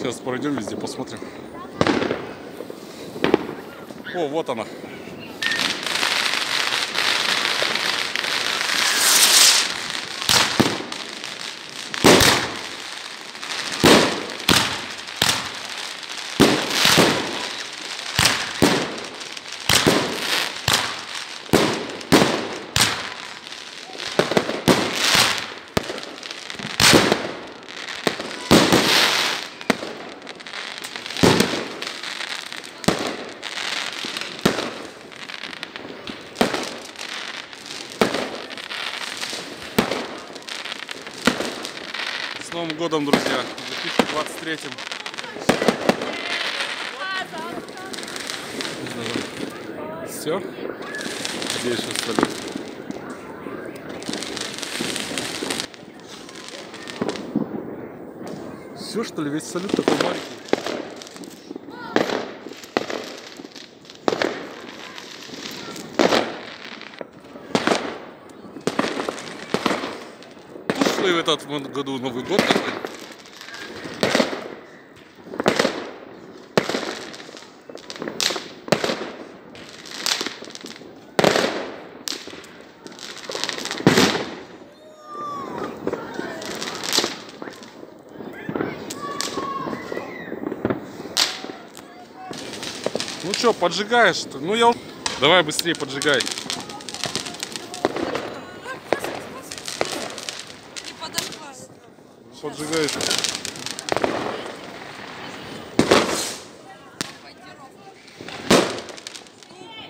Сейчас пройдем везде, посмотрим. О, вот она. Новым годом, друзья! В 2023 Все? Где еще салют? Все что ли? Весь салют такой маленький. Ушлый в этот году Новый год такой. Ну что, поджигаешь? -то? Ну я... Давай быстрее поджигай. Поджигаешь.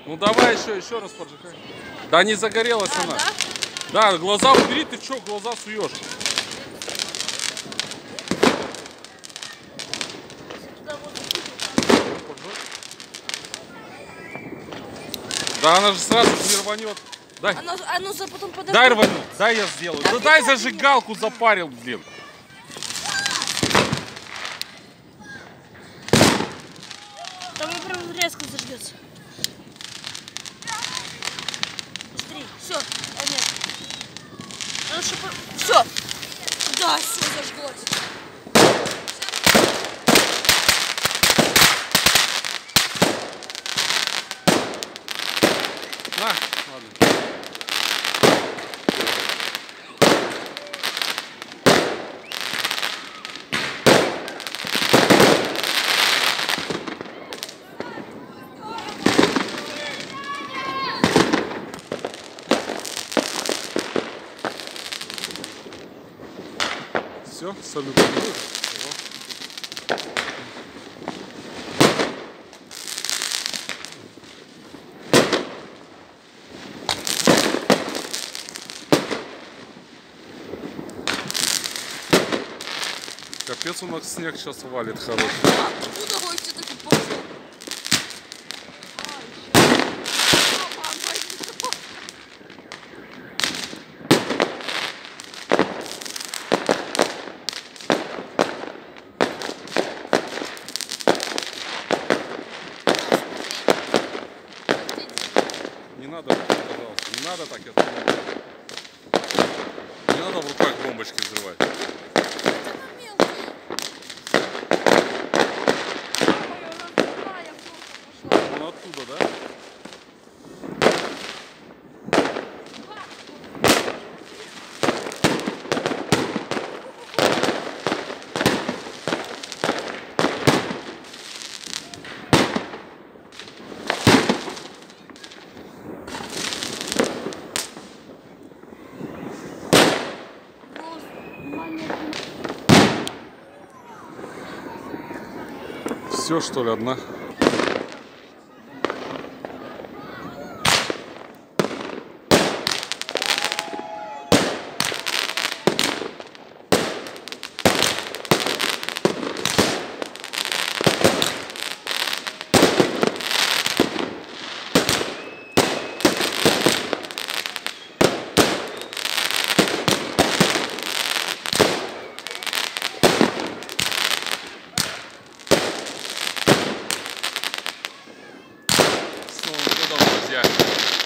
Ну давай еще, еще раз поджигай. Да не загорелась она. Да, глаза убери, ты что, глаза суешь? Да она же сразу не рванет. Дай, Оно, оно за- потом дай рванет, дай я сделаю. Да дай зажигалку запарил, блин. Резко зажгется. Быстрей. Все. А нет. Надо, чтобы... Все. Да, все зажглось. На, ладно. Салют. Капец у нас снег сейчас валит хороший. Не надо, пожалуйста, не надо так это. Не надо в руках бомбочки взрывать. Ну оттуда, да? Все что ли одна? потом, друзья.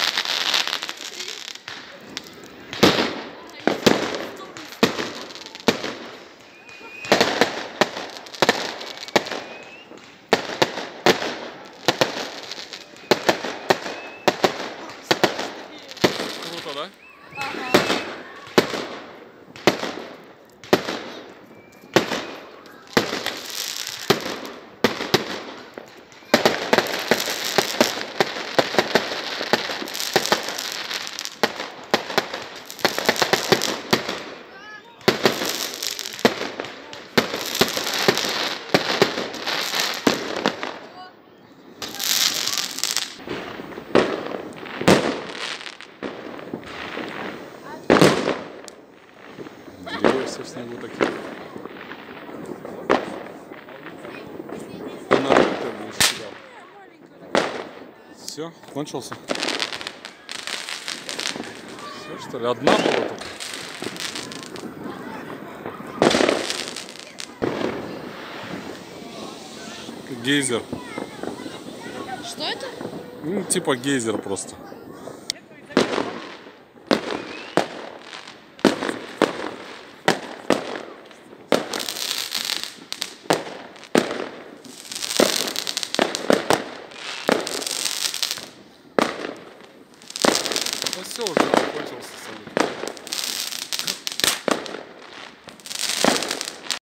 Все в снегу такие. Ты на ты будешь сюда. Все, кончился. Все, что ли? Одна была тут? Гейзер. Что это? Ну, типа гейзер просто. Ну все, уже закончился салют.